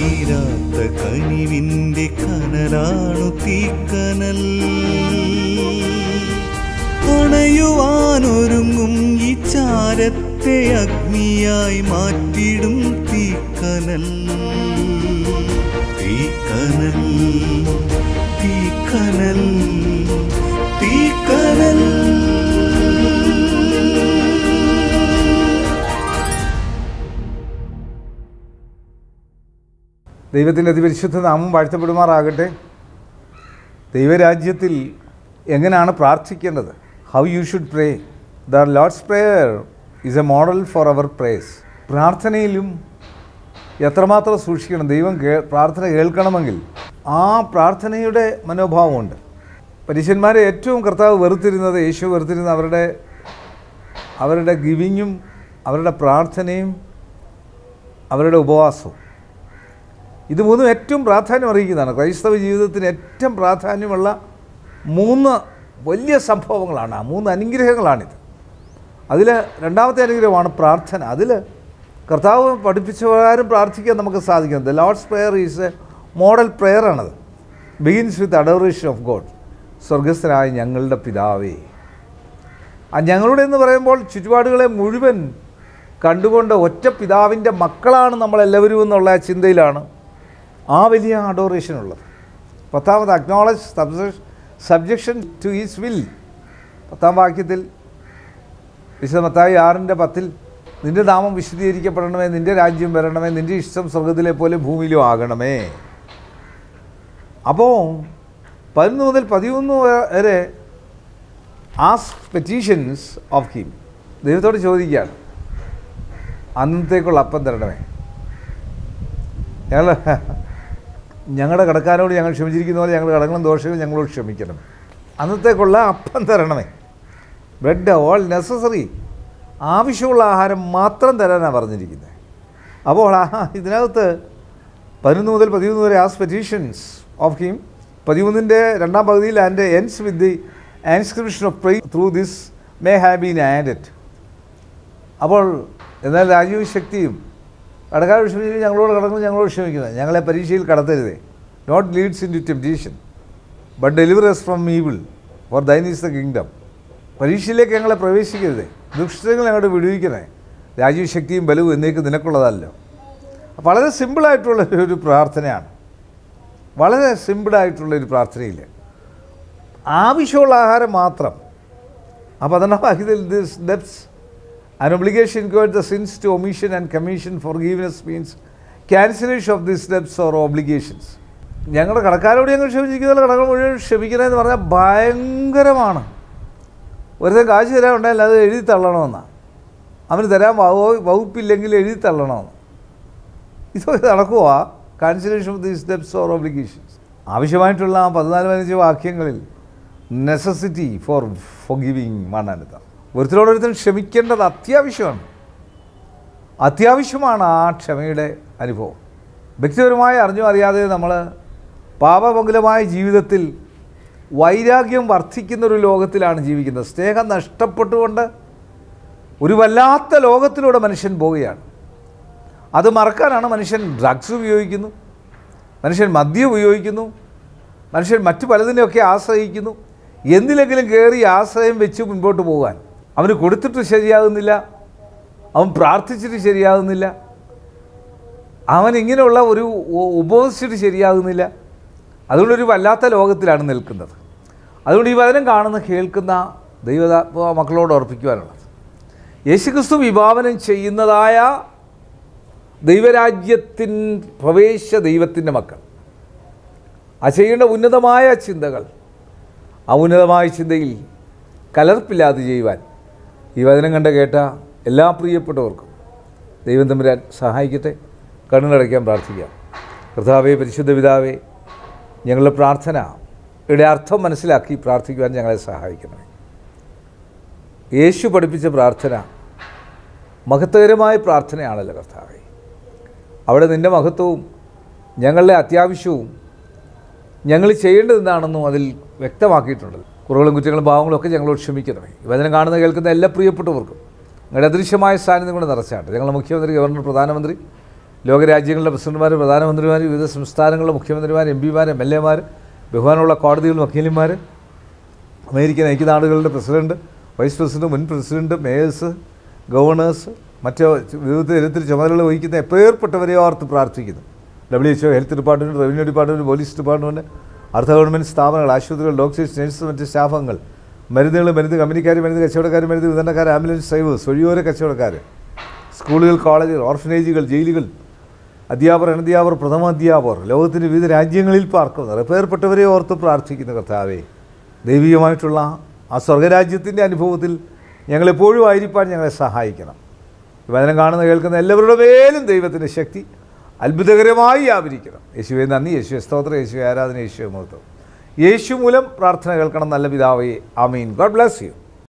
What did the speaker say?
തീരാത്ത കനിവിന്റെ കനലാണു തീക്കനൽ. അണയുവാനൊരുങ്ങും ഈ ചാരത്തെ അഗ്നിയായി മാറ്റിടും തീക്കനൽ. തീക്കനൽ തീക്കനൽ. ദൈവത്തിന്റെ അതിപരിശുദ്ധ നാമം വാഴ്ത്തപ്പെടുമാറാകട്ടെ. ദൈവരാജ്യത്തിൽ എങ്ങനെയാണ് പ്രാർത്ഥിക്കേണ്ടത്? How you should pray the Lord's prayer is a model for our praise പ്രാർത്ഥനയിലും എത്രമാത്രം സൂക്ഷിക്കണം? ദൈവം കേ പ്രാർത്ഥന കേൾക്കണമെങ്കിൽ ആ പ്രാർത്ഥനയുടെ മനോഭാവമുണ്ട്. പരീശന്മാരെ ഏറ്റവും കർത്താവ് വെറുത്തിരുന്നത് യേശു വെറുത്തിരുന്നത് അവരുടെ അവരുടെ ഗിവിങ്ങും അവരുടെ പ്രാർത്ഥനയും അവരുടെ ഉപവാസവും. ഇത് മൂന്നും ഏറ്റവും പ്രാധാന്യം അറിയിക്കുന്നതാണ് ക്രൈസ്തവ ജീവിതത്തിന് ഏറ്റവും പ്രാധാന്യമുള്ള മൂന്ന് വലിയ സംഭവങ്ങളാണ്. ആ മൂന്ന് അനുഗ്രഹങ്ങളാണിത്. അതിൽ രണ്ടാമത്തെ അനുഗ്രഹമാണ് പ്രാർത്ഥന. അതിൽ കർത്താവ് പഠിപ്പിച്ച പ്രകാരം പ്രാർത്ഥിക്കാൻ നമുക്ക് സാധിക്കുന്നത് the Lord's prayer is a model പ്രെയറാണത് begins with adoration of God സ്വർഗസ്ഥനായ ഞങ്ങളുടെ പിതാവേ. ആ ഞങ്ങളുടെ എന്ന് പറയുമ്പോൾ ചുറ്റുപാടുകളെ മുഴുവൻ കണ്ടുകൊണ്ട് ഒറ്റ പിതാവിന്റെ മക്കളാണ് നമ്മളെല്ലാവരും എന്നുള്ള ചിന്തയിലാണ് ആ വലിയ അഡോറേഷനുള്ളത് പത്താമത് acknowledge subjection to his will പത്താം വാക്യത്തിൽ വിശുദ്ധ മത്തായി ആറിന്റെ പത്തിൽ നിന്റെ നാമം വിശദീകരിക്കപ്പെടണമേ നിന്റെ രാജ്യം വരണമേ നിന്റെ ഇഷ്ടം സ്വർഗത്തിലെ പോലെ ഭൂമിയിലും ആകണമേ. അപ്പോൾ പതിനൊന്ന് മുതൽ പതിമൂന്ന് വരെ ആസ് പെറ്റീഷൻസ് ഓഫ് ഹിം ദൈവത്തോട് ചോദിക്കുകയാണ് അന്നത്തേക്കുള്ള അപ്പം തരണമേ. ഞങ്ങൾ ഞങ്ങളുടെ കടക്കാരോട് ഞങ്ങൾ ക്ഷമിച്ചിരിക്കുന്ന പോലെ ഞങ്ങൾ കടങ്ങളും ദോഷവും ഞങ്ങളോട് ക്ഷമിക്കണം. അന്നത്തേക്കുള്ള അപ്പം തരണമേ. ബ്രെഡ് ഓൾ നെസസറി ആവശ്യമുള്ള ആഹാരം മാത്രം തരാനാണ് പറഞ്ഞിരിക്കുന്നത്. അപ്പോൾ ആ ഇതിനകത്ത് പതിനൊന്ന് മുതൽ പതിമൂന്ന് വരെ ആസ് പെറ്റീഷൻസ് ഓഫ് ഹിം പതിമൂന്നിന്റെ രണ്ടാം പകുതിയിൽ and ends with the ascription of praise through this may have been it അപ്പോൾ എന്നാൽ രാജീവ് ശക്തിയും കടക്കാർ വിഷമിച്ചു ഞങ്ങളോട് കടക്കുന്നു ഞങ്ങളോട് ക്ഷമിക്കുന്നത് ഞങ്ങളെ പരീക്ഷയിൽ കടത്തരുതേ. Not lead us into temptation but deliver us from evil for thine is the kingdom പരീക്ഷയിലേക്ക് ഞങ്ങളെ പ്രവേശിക്കരുതേ. ദുഷ്ടങ്ങൾ ഞങ്ങളുടെ വിടുവിക്കണേ. രാജീവ് ശക്തിയും ബലവും എന്നേക്ക് നിനക്കുള്ളതല്ലോ. വളരെ സിമ്പിളായിട്ടുള്ള ഒരു പ്രാർത്ഥനയാണ്. വളരെ സിമ്പിളായിട്ടുള്ള ഒരു പ്രാർത്ഥനയിൽ ആവശ്യമുള്ള ആഹാരം മാത്രം. അപ്പോൾ പതിനൊന്നാം ഇതിൽ this debts An obligation incurred the sins to omission and commission forgiveness means cancellation of these debts or obligations. ഞങ്ങളുടെ കടക്കാരോട് ഞങ്ങൾ ക്ഷമിച്ചിരിക്കുന്ന കടകൾ മുഴുവൻ ക്ഷമിക്കണം എന്ന് പറഞ്ഞാൽ ഭയങ്കരമാണ്. ഒരുത്തൻ കാശ് തരാൻ ഉണ്ടായാലും അത് എഴുതി തള്ളണമെന്നാണ് അവന് തരാൻ വകുപ്പില്ലെങ്കിൽ എഴുതി തള്ളണമെന്ന്. ഇതൊക്കെ നടക്കുവാ cancellation of these debts or obligations ആവശ്യമായിട്ടുള്ള ആ പതിനാല് പതിനഞ്ച് വാക്യങ്ങളിൽ നെസസിറ്റി ഫോർ ഫോർ ഗിവിങ് മണ്ണാനിതാണ് ഒരുത്തരോടൊരുത്തൻ ക്ഷമിക്കേണ്ടത് അത്യാവശ്യമാണ്. അത്യാവശ്യമാണ് ആ ക്ഷമയുടെ അനുഭവം. വ്യക്തിപരമായി അറിഞ്ഞോ അറിയാതെ നമ്മൾ പാപമംഗലമായ ജീവിതത്തിൽ വൈരാഗ്യം വർദ്ധിക്കുന്ന ഒരു ലോകത്തിലാണ് ജീവിക്കുന്നത്. സ്നേഹം നഷ്ടപ്പെട്ടുകൊണ്ട് ഒരു വല്ലാത്ത ലോകത്തിലൂടെ മനുഷ്യൻ പോവുകയാണ്. അത് മറക്കാനാണ് മനുഷ്യൻ ഡ്രഗ്സ് ഉപയോഗിക്കുന്നു മനുഷ്യൻ മദ്യം ഉപയോഗിക്കുന്നു മനുഷ്യൻ മറ്റു പലതിനെയൊക്കെ ആശ്രയിക്കുന്നു. എന്തിലെങ്കിലും കയറി ആശ്രയം വെച്ച് മുൻപോട്ട് പോകാൻ. അവന് കൊടുത്തിട്ട് ശരിയാകുന്നില്ല. അവൻ പ്രാർത്ഥിച്ചിട്ട് ശരിയാകുന്നില്ല. അവൻ ഇങ്ങനെയുള്ള ഒരു ഉപവസിച്ചിട്ട് ശരിയാകുന്നില്ല. അതുകൊണ്ടൊരു വല്ലാത്ത ലോകത്തിലാണ് നിൽക്കുന്നത്. അതുകൊണ്ട് ഈ വചനം കാണുന്ന കേൾക്കുന്ന ദൈവത മക്കളോട് ഓർപ്പിക്കുവാനുള്ളത്. യേശുക്രിസ്തു വിഭാവനം ചെയ്യുന്നതായ ദൈവരാജ്യത്തിൻ പ്രവേശ ദൈവത്തിന്റെ മക്കൾ. ആ ചെയ്യേണ്ട ഉന്നതമായ ചിന്തകൾ ആ ഉന്നതമായ ചിന്തയിൽ കലർപ്പില്ലാതെ ചെയ്യുവാൻ ഈ വചനം കണ്ട് കേട്ട എല്ലാ പ്രിയപ്പെട്ടവർക്കും ദൈവം തമ്പുരാൻ സഹായിക്കട്ടെ കണ്ണുകളടയ്ക്കാൻ പ്രാർത്ഥിക്കാം കർത്താവേ പരിശുദ്ധ പിതാവേ ഞങ്ങളുടെ പ്രാർത്ഥന യുടെ അർത്ഥം മനസ്സിലാക്കി പ്രാർത്ഥിക്കുവാൻ ഞങ്ങളെ സഹായിക്കണമേ. യേശു പഠിപ്പിച്ച പ്രാർത്ഥന മഹത്വകരമായ പ്രാർത്ഥനയാണല്ലോ കർത്താവെ. അവിടെ നിന്റെ മഹത്വവും ഞങ്ങളുടെ അത്യാവശ്യവും ഞങ്ങൾ ചെയ്യേണ്ടത് എന്താണെന്നും അതിൽ വ്യക്തമാക്കിയിട്ടുണ്ട്. കുറവുകളും കുറ്റങ്ങളും പാവങ്ങളും ഒക്കെ ഞങ്ങളോട് ക്ഷമിക്കണമേ വചനം കാണുന്ന കേൾക്കുന്ന എല്ലാ പ്രിയപ്പെട്ടവർക്കും നിങ്ങളുടെ അദൃശ്യമായ സാന്നിധ്യം കൊണ്ട് നിറച്ചാട്ടെ ഞങ്ങളുടെ മുഖ്യമന്ത്രി ഗവർണർ പ്രധാനമന്ത്രി ലോകരാജ്യങ്ങളുടെ പ്രസിഡന്റുമാർ പ്രധാനമന്ത്രിമാർ വിവിധ സംസ്ഥാനങ്ങളിലെ മുഖ്യമന്ത്രിമാർ എം പിമാർ എം എൽ എമാർ ബഹുമാനമുള്ള കോടതികളും വക്കീലന്മാർ അമേരിക്കൻ ഐക്യനാടുകളുടെ പ്രസിഡന്റ് വൈസ് പ്രസിഡന്റ് മുൻ പ്രസിഡന്റ് മേയേഴ്സ് ഗവർണേഴ്സ് മറ്റ് വിവിധ തരത്തിൽ ചുമതലകൾ വഹിക്കുന്ന എപ്പേർപ്പെട്ടവരെ ഓർത്ത് പ്രാർത്ഥിക്കുന്നു. W H O health department revenue department police department അർദ്ധ ഗവൺമെന്റ് സ്ഥാപനങ്ങൾ ആശുപത്രികൾ ഡോക്ടേഴ്സ് നഴ്സസ് മറ്റ് സ്റ്റാഫംഗങ്ങൾ മരുന്നുകൾ മരുന്ന് കമ്പനിക്കാർ മരുന്ന് കച്ചവടക്കാർ മരുന്ന് വിതരണക്കാർ ആംബുലൻസ് ഡ്രൈവേഴ്സ് വഴിയോര കച്ചവടക്കാർ സ്കൂളുകൾ കോളേജുകൾ ഓർഫനേജുകൾ ജയിലുകൾ അധ്യാപകർ അനധ്യാപകർ പ്രഥമ അധ്യാപകർ ലോകത്തിന്റെ വിവിധ രാജ്യങ്ങളിൽ പാർക്കുന്നവർ പേർപ്പെട്ടവരെ ഓർത്ത് പ്രാർത്ഥിക്കുന്ന കർത്താവേ ദൈവികമായിട്ടുള്ള ആ സ്വർഗരാജ്യത്തിന്റെ അനുഭവത്തിൽ ഞങ്ങളെപ്പോഴും ആയിരിക്കാൻ ഞങ്ങളെ സഹായിക്കണം. വചനം കാണുന്ന കേൾക്കുന്ന എല്ലാവരുടെ മേലും ദൈവത്തിന്റെ ശക്തി അത്ഭുതകരമായി ആവരിക്കണം യേശുവെ നന്ദി. യേശു സ്തോത്രം. യേശു ആരാധന. യേശു മഹത്വം യേശു മൂലം പ്രാർത്ഥന കേൾക്കണം. നല്ല പിതാവേ. ആമീൻ. God bless you.